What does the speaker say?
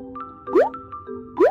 Woo!